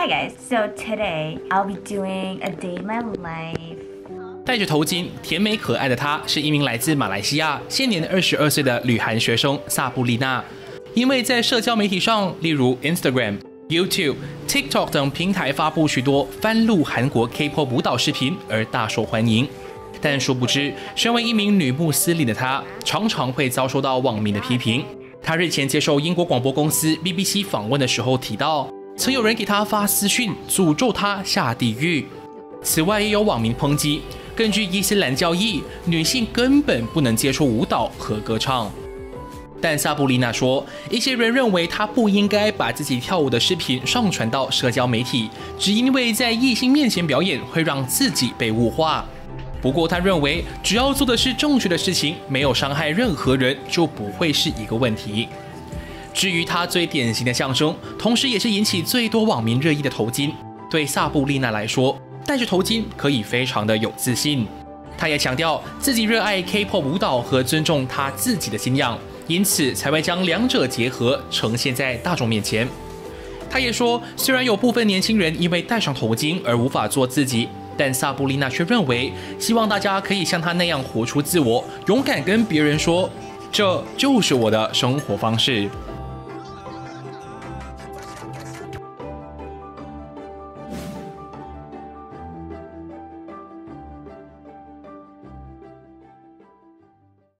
Hi guys, so today I'll be doing a day my life. 戴着头巾、甜美可爱的她，是一名来自马来西亚、现年二十二岁的旅韩学生萨布丽娜。因为在社交媒体上，例如 Instagram、YouTube、TikTok 等平台发布许多翻录韩国 K-pop 舞蹈视频而大受欢迎。但殊不知，身为一名女穆斯林的她，常常会遭受到网民的批评。她日前接受英国广播公司 BBC 访问的时候提到，曾有人给她发私讯，诅咒她下地狱。此外，也有网民抨击。根据伊斯兰教义，女性根本不能接触舞蹈和歌唱。但萨布丽娜说，一些人认为她不应该把自己跳舞的视频上传到社交媒体，只因为在异性面前表演会让自己被物化。不过，她认为只要做的是正确的事情，没有伤害任何人，就不会是一个问题。至于她最典型的象征，同时也是引起最多网民热议的头巾，对萨布丽娜来说。戴着头巾可以非常的有自信，他也强调自己热爱 K-pop 舞蹈和尊重他自己的信仰，因此才会将两者结合呈现在大众面前。他也说，虽然有部分年轻人因为戴上头巾而无法做自己，但萨布丽娜却认为，希望大家可以像他那样活出自我，勇敢跟别人说，这就是我的生活方式。